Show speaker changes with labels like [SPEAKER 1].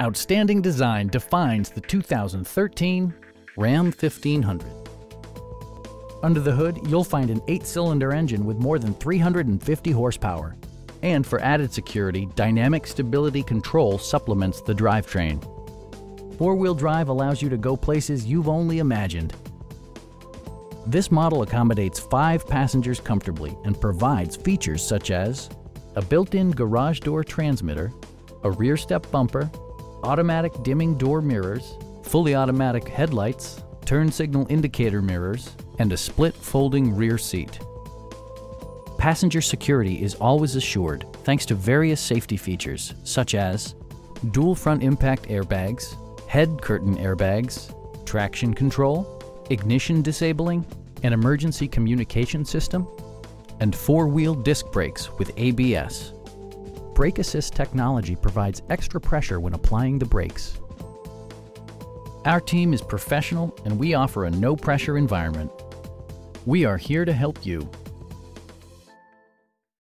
[SPEAKER 1] Outstanding design defines the 2013 Ram 1500. Under the hood, you'll find an eight-cylinder engine with more than 350 horsepower. And for added security, Dynamic Stability Control supplements the drivetrain. Four-wheel drive allows you to go places you've only imagined. This model accommodates five passengers comfortably and provides features such as a built-in garage door transmitter, a rear step bumper, automatic dimming door mirrors, fully automatic headlights, turn signal indicator mirrors, and a split folding rear seat. Passenger security is always assured thanks to various safety features such as dual front impact airbags, head curtain airbags, traction control, ignition disabling, an emergency communication system, and four-wheel disc brakes with ABS. Brake Assist technology provides extra pressure when applying the brakes. Our team is professional and we offer a no-pressure environment. We are here to help you